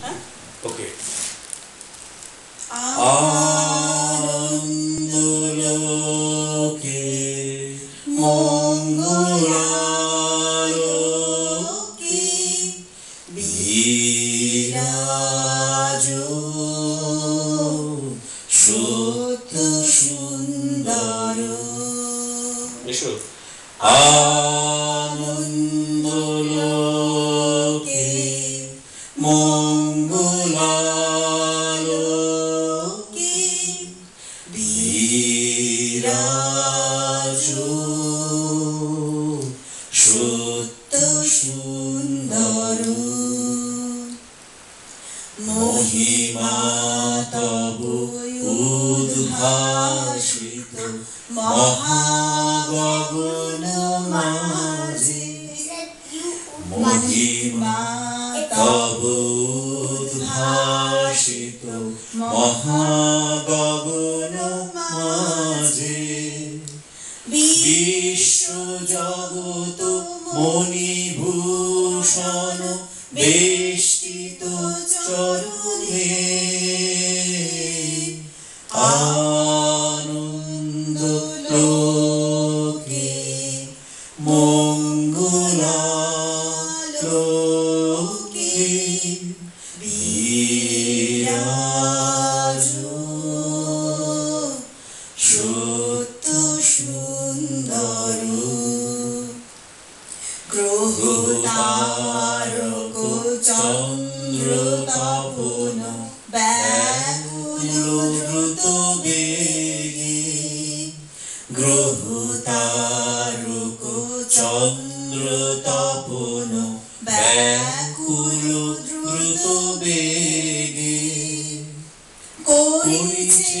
হ্যাঁ ওকে আনন্দলোকে মঙ্গলালোকে বিরাজ সত্য সুন্দর এসো মঙ্গলালোকে বিরাজ সত্য সুন্দর মহিমা তব উদ্ভাসিত মহাগগন মাঝে মহিমা তব উদ্ভাসিত মহাগগন মাঝে। বিশ্ব জগত মণিভূষণ বেষ্টিত চরণে। আনন্দ সুন্দর গ্রহ তারক চন্দ্র তপন ব্যাকুল দ্রুত বেগে গ্রহ তারক চন্দ্র তপন ব্যাকুল দ্রুত বেগে করিছে